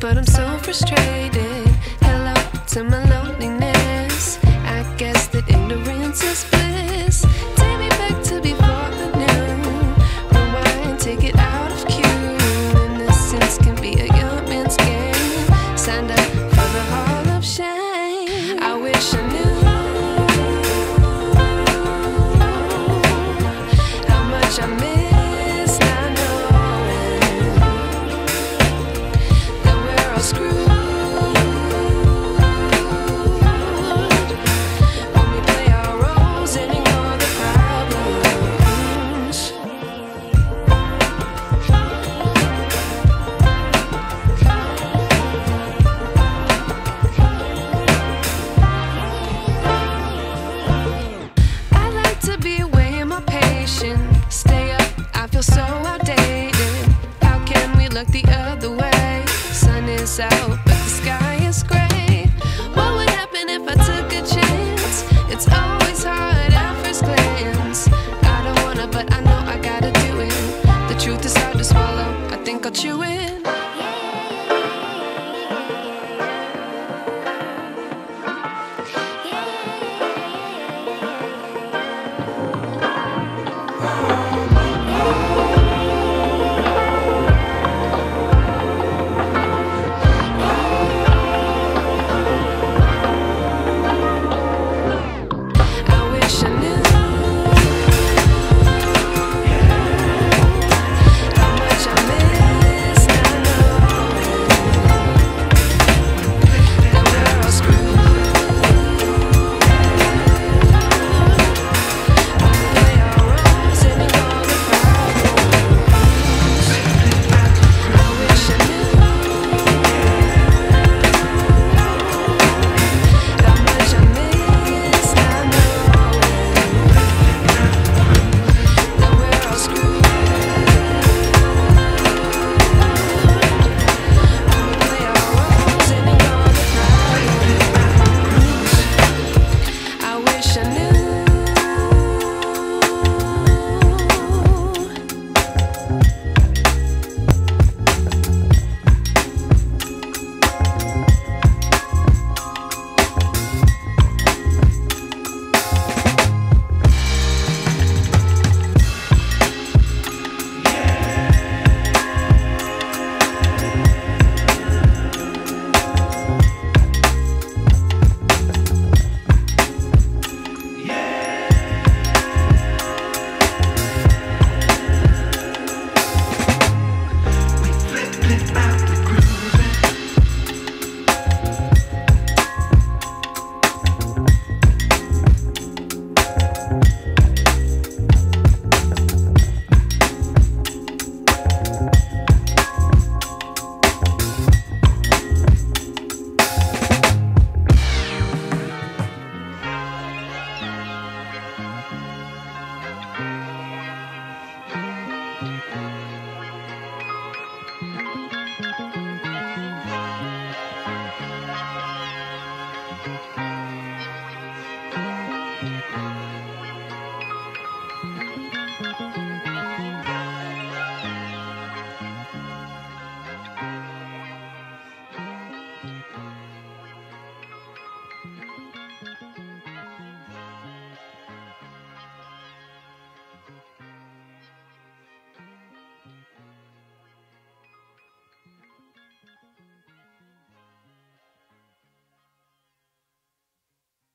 but I'm so frustrated. Hello to my loneliness. Out, Música